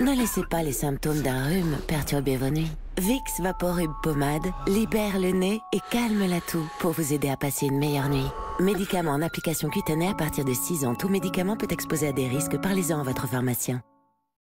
Ne laissez pas les symptômes d'un rhume perturber vos nuits. Vicks Vaporub Pommade libère le nez et calme la toux pour vous aider à passer une meilleure nuit. Médicament en application cutanée à partir de 6 ans. Tout médicament peut exposer à des risques. Parlez-en à votre pharmacien.